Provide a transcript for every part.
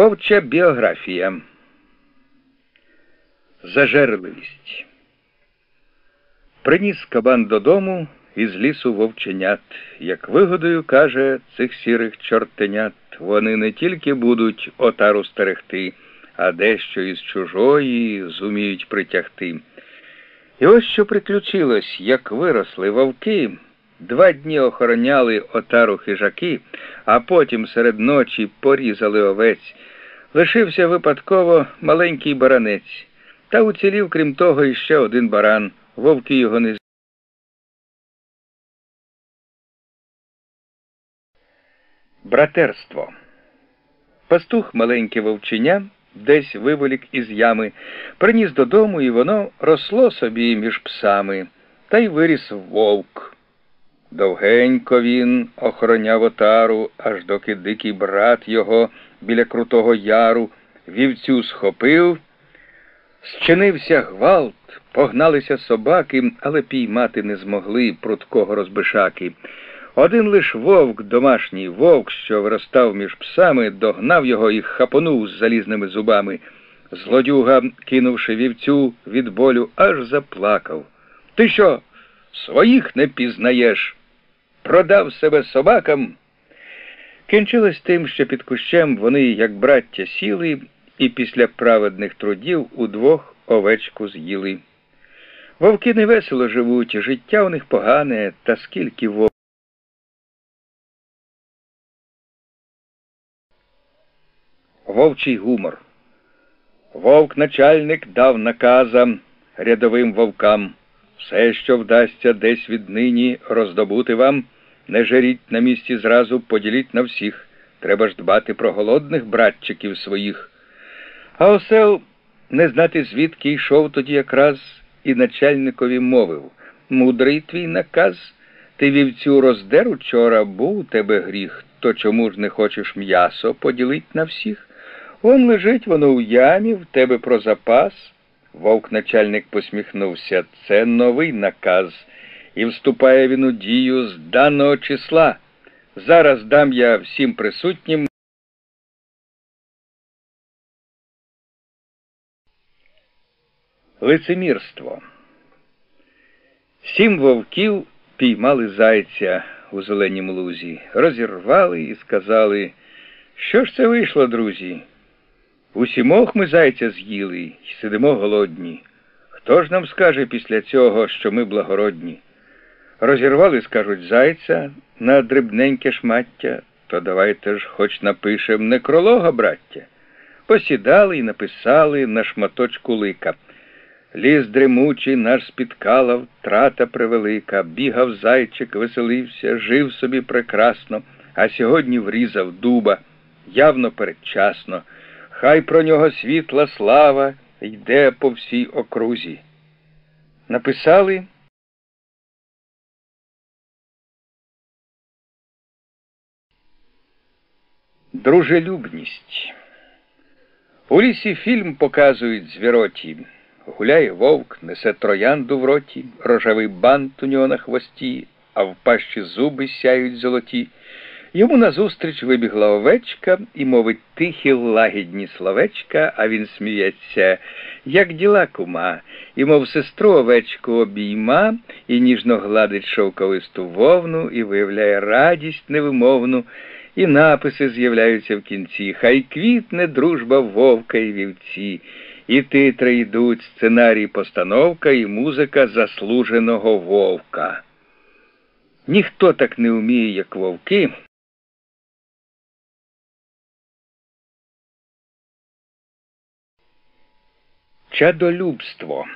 Вовча біографія. Зажерливість. Приніс кабан додому із лісу вовченят. Як вигодою, каже, цих сірих чортенят, вони не тільки будуть отару стерегти, а дещо із чужої зуміють притягти. І ось що приключилось, як виросли вовки. Два дні охороняли отару хижаки, а потім серед ночі порізали овець. Лишився випадково маленький баранець, та уцілів, крім того, іще один баран. Вовки його не Братерство. Пастух маленьке вовченя десь виволік із ями, приніс додому, і воно росло собі між псами, та й виріс вовк. Довгенько він охороняв отару, аж доки дикий брат його біля Крутого Яру вівцю схопив, зчинився гвалт, погналися собаки, але піймати не змогли прудкого розбишаки. Один лиш вовк, домашній вовк, що виростав між псами, догнав його і хапонув з залізними зубами. Злодюга, кинувши вівцю від болю, аж заплакав. Ти що, своїх не пізнаєш? Продав себе собакам. Кінчилось тим, що під кущем вони, як браття, сіли, і після праведних трудів удвох овечку з'їли. Вовки невесело живуть, життя у них погане, та скільки вовк. Вовчий гумор. Вовк начальник дав наказам рядовим вовкам. Все, що вдасться десь віднині роздобути вам, не жеріть на місці зразу, поділіть на всіх. Треба ж дбати про голодних братчиків своїх. А осел не знати, звідки йшов тоді якраз і начальникові мовив. Мудрий твій наказ, ти вівцю роздер учора, був у тебе гріх, то чому ж не хочеш м'ясо поділить на всіх? Он лежить воно у ямі, в тебе про запас. Вовк начальник посміхнувся. Це новий наказ, і вступає він у дію з даного числа. Зараз дам я всім присутнім. Лицемірство. Сім вовків піймали зайця у зеленім лузі, розірвали і сказали, що ж це вийшло, друзі? Усімох ми зайця з'їли й сидимо голодні. Хто ж нам скаже після цього, що ми благородні? Розірвали, скажуть, зайця на дрібненьке шмаття, то давайте ж хоч напишем некролога, браття. Посідали і написали на шматочку лика. Ліс дремучий наш спіткала, втрата превелика, бігав зайчик, веселився, жив собі прекрасно, а сьогодні врізав дуба, явно передчасно. Хай про нього світла слава йде по всій окрузі. Написали. Дружелюбність. У лісі фільм показують звіроті. Гуляє вовк, несе троянду в роті, рожевий бант у нього на хвості, а в пащі зуби сяють золоті. Йому назустріч вибігла овечка і мовить тихі лагідні словечка, а він сміється, як діла кума, і, мов сестру овечку обійма, і ніжно гладить шовковисту вовну, і виявляє радість невимовну, і написи з'являються в кінці. Хай квітне дружба вовка і вівці, і титри йдуть сценарій, постановка і музика заслуженого вовка. Ніхто так не вміє, як вовки. Чадолюбство.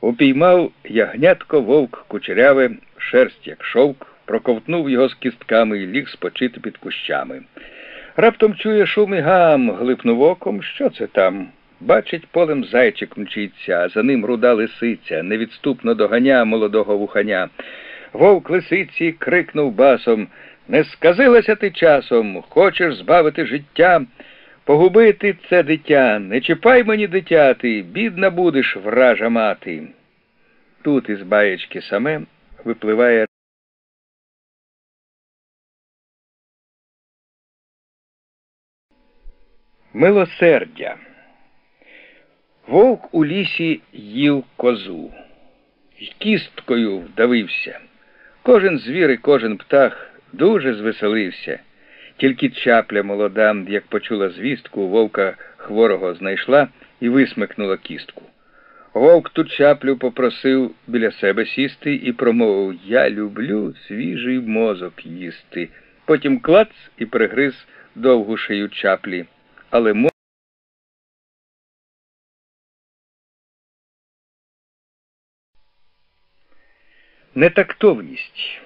Упіймав ягнятко вовк кучеряве, шерсть, як шовк, проковтнув його з кістками і ліг спочити під кущами. Раптом чує шум і гам, глипнув оком, що це там. Бачить, полем зайчик мчиться, а за ним руда лисиця, невідступно доганя молодого вуханя. Вовк лисиці крикнув басом Не сказилася ти часом, хочеш збавити життя. Погубити це дитя, не чіпай мені дитяти, бідна будеш, вража мати. Тут із баєчки саме випливає Милосердя. Вовк у лісі їв козу, й кісткою вдавився. Кожен звір і кожен птах дуже звеселився. Тільки чапля молода, як почула звістку, вовка хворого знайшла і висмикнула кістку. Вовк ту чаплю попросив біля себе сісти і промовив Я люблю свіжий мозок їсти. Потім клац і пригриз довгу шию чаплі. Але Нетактовність.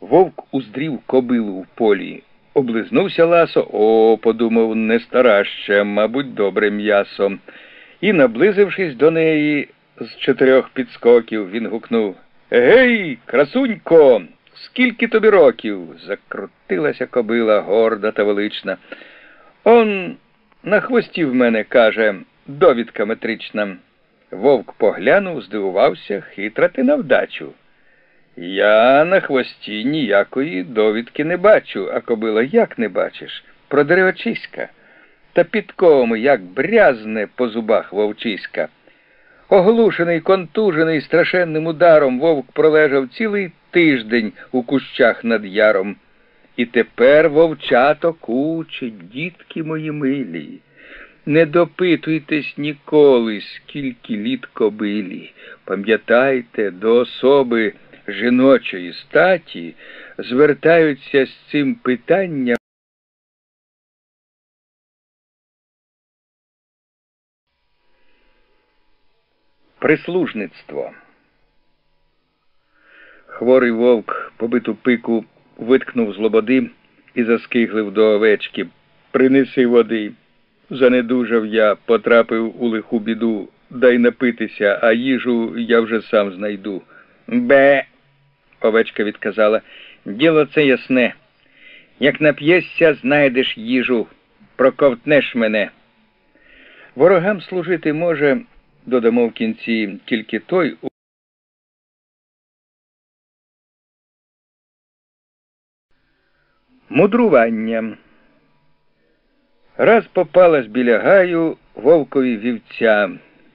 Вовк уздрів кобилу в полі, облизнувся ласо, о, подумав, не стара ще, мабуть, добре м'ясо. І, наблизившись до неї з чотирьох підскоків, він гукнув Гей, красунько, скільки тобі років? Закрутилася кобила горда та велична. Он на хвості в мене, каже, довідка метрична. Вовк поглянув, здивувався, хитра ти на вдачу. Я на хвості ніякої довідки не бачу, а кобила як не бачиш? Про деревочиська. Та підковами, як брязне по зубах вовчиська. Оглушений, контужений страшенним ударом, вовк пролежав цілий тиждень у кущах над яром. І тепер вовчато кучить, дітки мої милі. Не допитуйтесь ніколи, скільки літ кобилі. Пам'ятайте, до особи жіночої статі звертаються з цим питанням. Прислужництво. Хворий вовк побиту пику виткнув з лободи і заскиглив до овечки. Принеси води. Занедужав я, потрапив у лиху біду, дай напитися, а їжу я вже сам знайду. Бе, овечка відказала, діло це ясне. Як нап'єшся, знайдеш їжу, проковтнеш мене. Ворогам служити може, додамо в кінці, тільки той, Мудрування. Раз попалась біля гаю вовкові вівця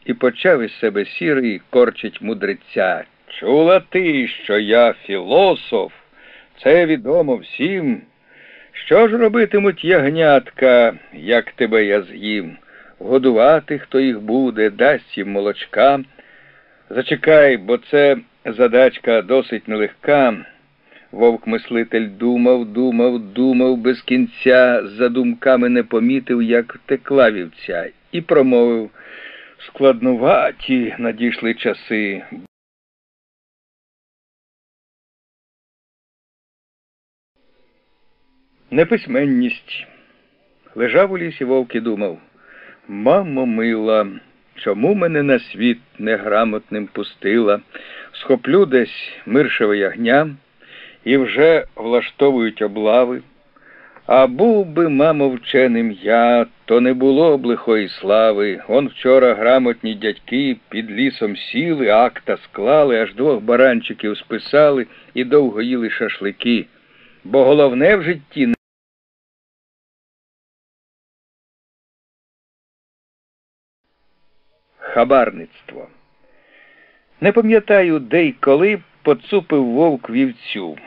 і почав із себе сірий корчить мудреця. Чула ти, що я філософ, це відомо всім. Що ж робитимуть ягнятка, як тебе я з'їм? Годувати, хто їх буде, дасть їм молочка. Зачекай, бо це задачка досить нелегка. Вовк мислитель думав, думав, думав без кінця, за думками не помітив, як текла вівця, і промовив складнуваті надійшли часи. Неписьменність. Лежав у лісі вовк і думав Мамо мила, чому мене на світ неграмотним пустила? Схоплю десь миршеве ягня і вже влаштовують облави. А був би, мамо, вченим я, то не було б лихої слави. Он вчора грамотні дядьки під лісом сіли, акта склали, аж двох баранчиків списали і довго їли шашлики. Бо головне в житті не. Хабарництво. Не пам'ятаю, де й коли поцупив вовк вівцю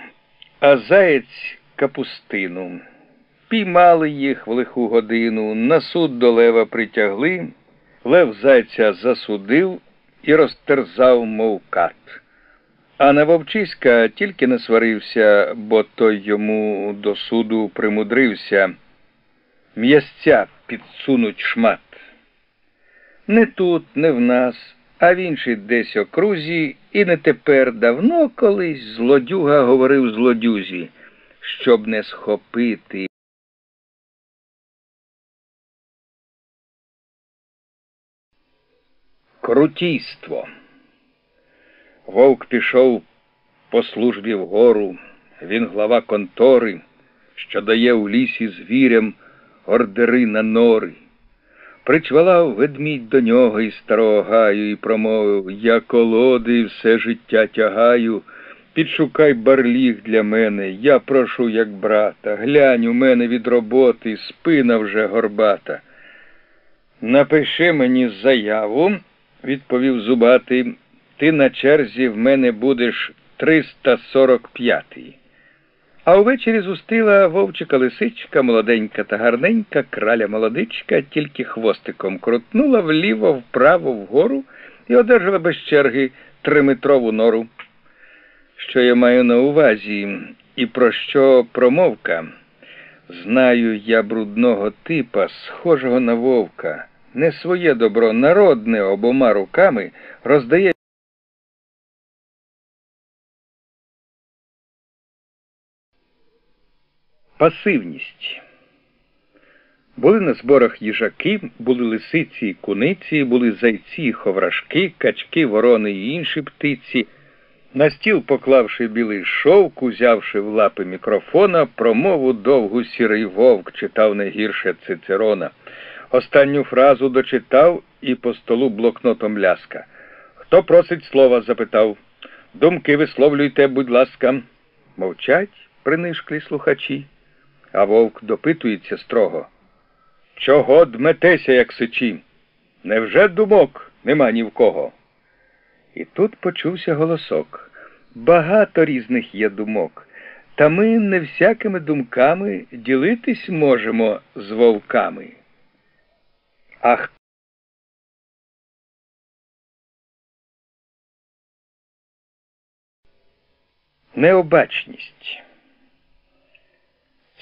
а заєць капустину. Піймали їх в лиху годину, на суд до лева притягли, лев зайця засудив і розтерзав, мов кат. А на вовчиська тільки не сварився, бо той йому до суду примудрився. М'ясця підсунуть шмат. Не тут, не в нас а в іншій десь окрузі, і не тепер давно колись злодюга говорив злодюзі, щоб не схопити. Крутійство. Вовк пішов по службі вгору, він глава контори, що дає у лісі звірям ордери на нори. Причвалав ведмідь до нього із старого гаю і промовив Я колоди все життя тягаю, підшукай барліг для мене, я прошу, як брата, глянь у мене від роботи, спина вже горбата. Напиши мені заяву, відповів зубатий, ти на черзі в мене будеш 345-й. А увечері зустила вовчика лисичка, молоденька та гарненька, краля молодичка, тільки хвостиком крутнула вліво, вправо, вгору і одержала без черги триметрову нору. Що я маю на увазі і про що промовка? Знаю я брудного типа, схожого на вовка, не своє добро народне обома руками роздає. Пасивність. Були на зборах їжаки, були лисиці і куниці, були зайці, і ховрашки, качки, ворони і інші птиці. На стіл, поклавши білий шовк, узявши в лапи мікрофона, промову довгу сірий вовк читав не гірше Цицерона. Останню фразу дочитав і по столу блокнотом ляска. Хто просить слова? запитав. Думки висловлюйте, будь ласка. Мовчать принишклі слухачі. А вовк допитується строго. Чого дметеся, як сичі? Невже думок нема ні в кого? І тут почувся голосок. Багато різних є думок, та ми не всякими думками ділитись можемо з вовками. Ах. Необачність.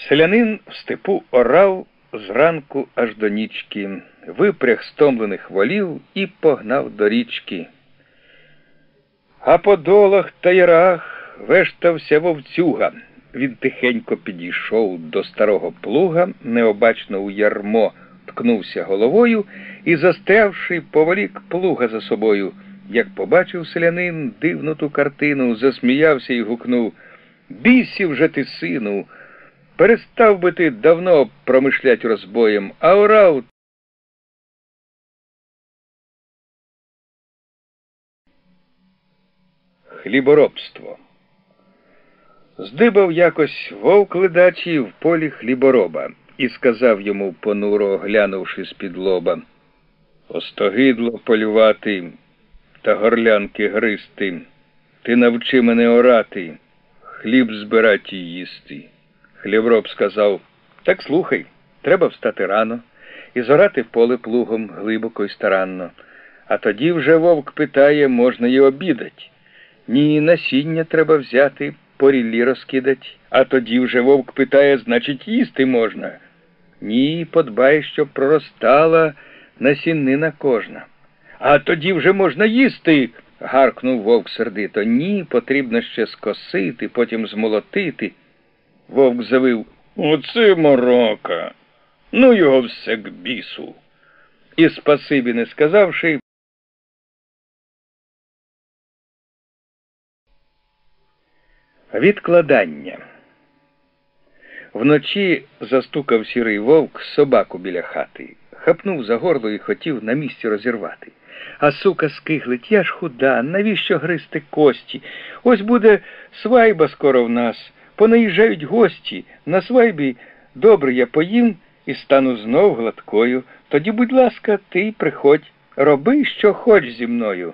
Селянин в степу орав зранку аж до нічки, випряг стомлених волів і погнав до річки. А по долах та ярах вештався вовцюга. Він тихенько підійшов до старого плуга, необачно у ярмо ткнувся головою і, застрявши, поволік плуга за собою. Як побачив селянин дивну ту картину, засміявся і гукнув Бісів же ти, сину! Перестав би ти давно промишлять розбоєм, а орав. Хліборобство. Здибав якось вовк ледачий в полі хлібороба і сказав йому, понуро глянувши з-під лоба, Остогидло полювати та горлянки гристи. Ти навчи мене орати, хліб збирати їсти. Хліброб сказав Так слухай, треба встати рано і зорати поле плугом глибоко і старанно. А тоді вже вовк питає, можна й обідать. Ні, насіння треба взяти, поріллі розкидать, а тоді вже вовк питає, значить, їсти можна. Ні, подбай, щоб проростала насіннина кожна. А тоді вже можна їсти. гаркнув вовк сердито. Ні, потрібно ще скосити, потім змолотити. Вовк завив Оце морока. Ну його все к бісу. І спасибі не сказавши. Відкладання. Вночі застукав сірий вовк собаку біля хати, хапнув за горло і хотів на місці розірвати. А сука скиглить, я ж худа, навіщо гризти кості? Ось буде свайба скоро в нас. Понаїжджають гості, на свайбі добре я поїм і стану знов гладкою. Тоді, будь ласка, ти приходь, роби, що хоч зі мною.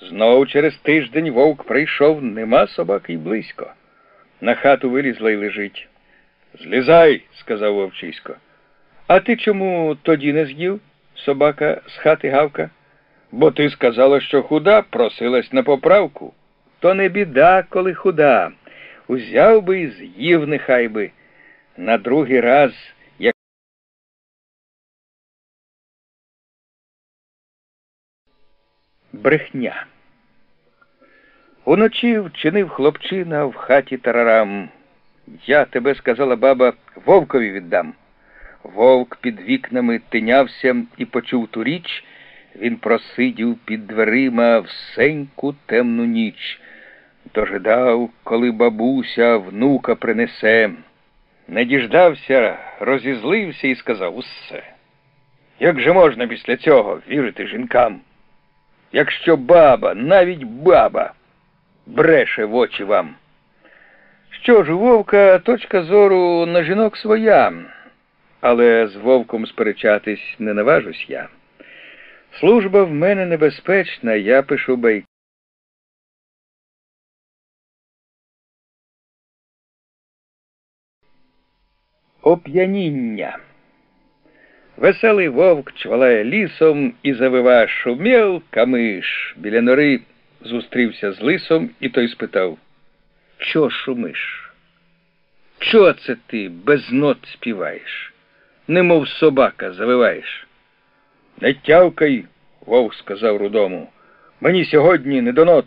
Знов через тиждень вовк прийшов, нема собаки й близько. На хату вилізла й лежить. Злізай, сказав вовчисько. А ти чому тоді не з'їв? Собака з хати гавка. Бо ти сказала, що худа, просилась на поправку. То не біда, коли худа узяв би і з'їв нехай би. На другий раз, як брехня. Уночі вчинив хлопчина в хаті тарарам. Я тебе, сказала баба, вовкові віддам. Вовк під вікнами тинявся і почув ту річ. Він просидів під дверима всеньку темну ніч. Дожидав, коли бабуся внука принесе. Не діждався, розізлився і сказав усе. Як же можна після цього вірити жінкам? Якщо баба, навіть баба, бреше в очі вам. Що ж, у вовка точка зору на жінок своя, але з вовком сперечатись не наважусь я. Служба в мене небезпечна, я пишу байки. Оп'яніння. Веселий вовк чвалає лісом і завива шумів камиш. Біля нори зустрівся з лисом, і той спитав Чо шумиш? Чо це ти без нот співаєш? Немов собака завиваєш? Не тявкай, вовк сказав рудому. Мені сьогодні не до нот.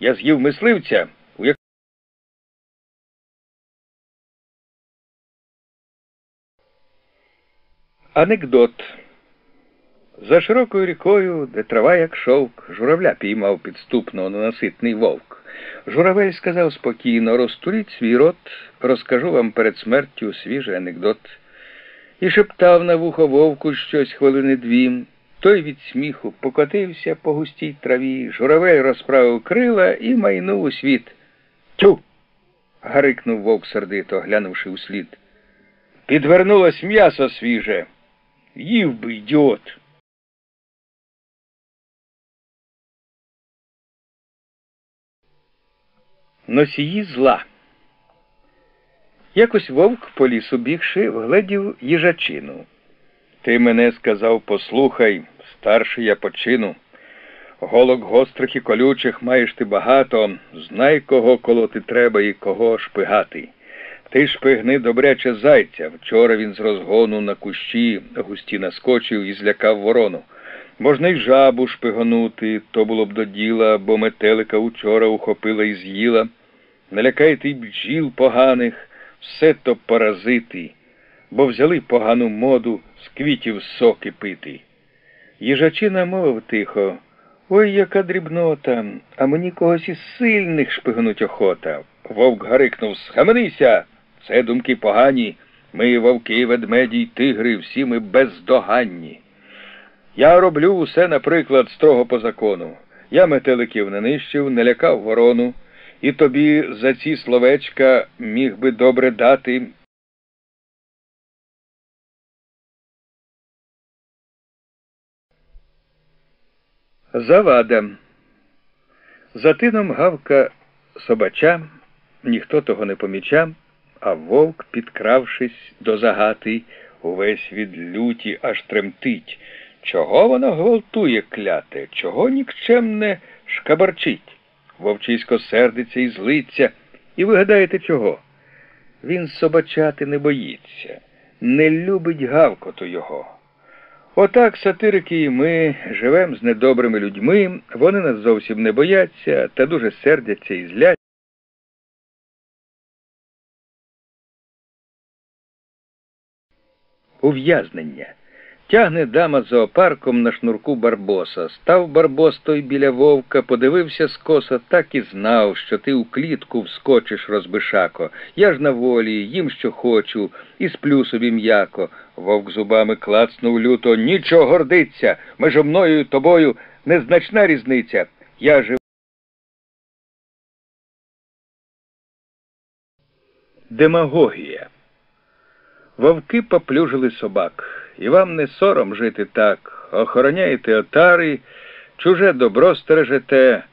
Я з'їв мисливця. Анекдот. За широкою рікою, де трава, як шовк, журавля піймав підступно ненаситний вовк. Журавель сказав спокійно, розтуріть свій рот, розкажу вам перед смертю свіжий анекдот. І шептав на вухо вовку щось хвилини дві. Той від сміху покотився по густій траві, журавель розправив крила і майнув у світ. Тю. гарикнув вовк сердито, глянувши у слід. Підвернулось м'ясо свіже. Їв би, ідіот. Носії зла. Якось вовк по лісу бігши, вгледів їжачину. Ти мене сказав, послухай, старший я почину. Голок гострих і колючих маєш ти багато, знай, кого колоти треба і кого шпигати. Ти шпигни добряче зайця. Вчора він з розгону на кущі густі наскочив і злякав ворону. Можна й жабу шпигонути, то було б до діла, бо метелика учора ухопила і з'їла. Не лякайте й бджіл поганих, все то паразити, бо взяли погану моду з квітів соки пити. Їжачина мовив тихо. Ой, яка дрібнота, а мені когось із сильних шпигнуть охота. Вовк гарикнув Схаменися! Це думки погані. Ми, вовки, ведмеді й тигри, всі ми бездоганні. Я роблю усе, наприклад, строго по закону. Я метеликів не нищив, не лякав ворону, і тобі за ці словечка міг би добре дати. Завада. За тином гавка собача, ніхто того не помічав а вовк, підкравшись до загати, увесь від люті аж тремтить. Чого воно гвалтує кляте, чого нікчемне шкабарчить? Вовчисько сердиться і злиться, і ви гадаєте чого? Він собачати не боїться, не любить гавкоту його. Отак, сатирики, і ми живемо з недобрими людьми, вони нас зовсім не бояться та дуже сердяться і злять. Ув'язнення. Тягне дама зоопарком на шнурку Барбоса. Став Барбос той біля вовка, подивився скоса, так і знав, що ти у клітку вскочиш, розбишако. Я ж на волі, їм що хочу, і сплю собі м'яко. Вовк зубами клацнув люто. Нічого гордиться. Межо мною і тобою незначна різниця. Я жив. Демагогія. Вовки поплюжили собак, і вам не сором жити так. Охороняєте отари, чуже добро стережете,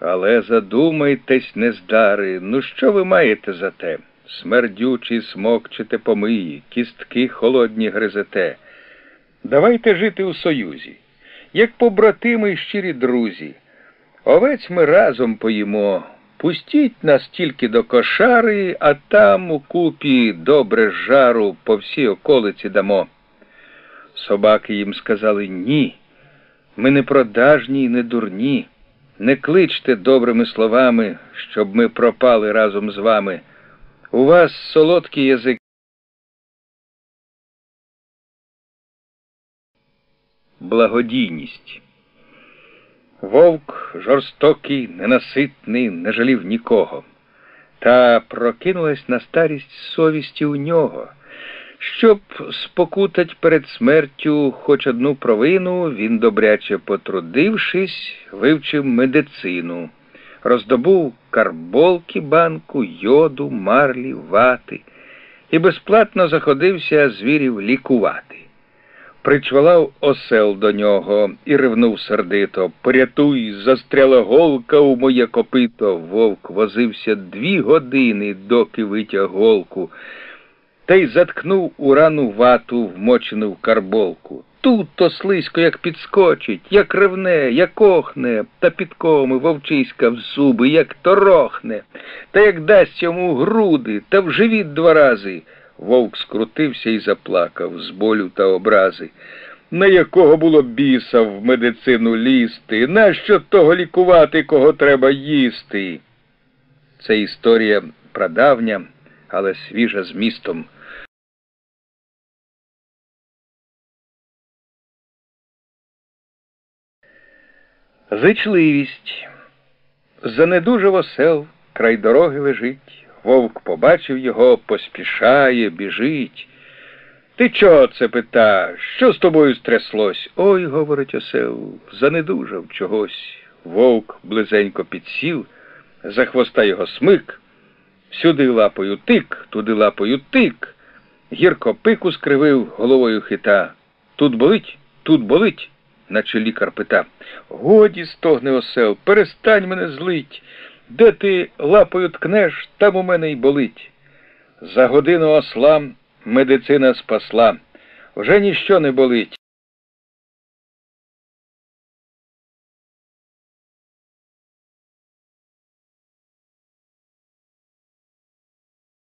але задумайтесь, нездари, ну що ви маєте за те? Смердючі смокчете помиї, кістки холодні гризете. Давайте жити у союзі, як побратими й щирі друзі. Овець ми разом поїмо. Пустіть нас тільки до кошари, а там у купі добре жару по всій околиці дамо. Собаки їм сказали ні. Ми не продажні й не дурні. Не кличте добрими словами, щоб ми пропали разом з вами. У вас солодкий язик. Благодійність. Вовк жорстокий, ненаситний, не жалів нікого. Та прокинулась на старість совісті у нього. Щоб спокутать перед смертю хоч одну провину, він, добряче потрудившись, вивчив медицину. роздобув карболки банку, йоду, марлі, вати і безплатно заходився звірів лікувати. Причвалав осел до нього і ревнув сердито. Порятуй, застряла голка у моє копито. Вовк возився дві години, доки витяг голку, та й заткнув у рану вату, вмочену в карболку. Тут то слизько, як підскочить, як ревне, як охне, та підкоми вовчиська в зуби, як торохне, та як дасть йому груди, та в живіт два рази. Вовк скрутився і заплакав з болю та образи. На якого було біса в медицину лізти? Нащо того лікувати, кого треба їсти? Це історія прадавня, але свіжа змістом. Зичливість. Занедужав осел, край дороги лежить. Вовк побачив його, поспішає, біжить. Ти чого це питаєш? Що з тобою стряслось? Ой, говорить осел, занедужав чогось. Вовк близенько підсів, за хвоста його смик, сюди лапою тик, туди лапою тик. Гірко пику скривив, головою хита. Тут болить, тут болить, наче лікар пита. Годі, стогне осел, перестань мене злить. Де ти лапою ткнеш, там у мене й болить. За годину осла медицина спасла. Вже ніщо не болить.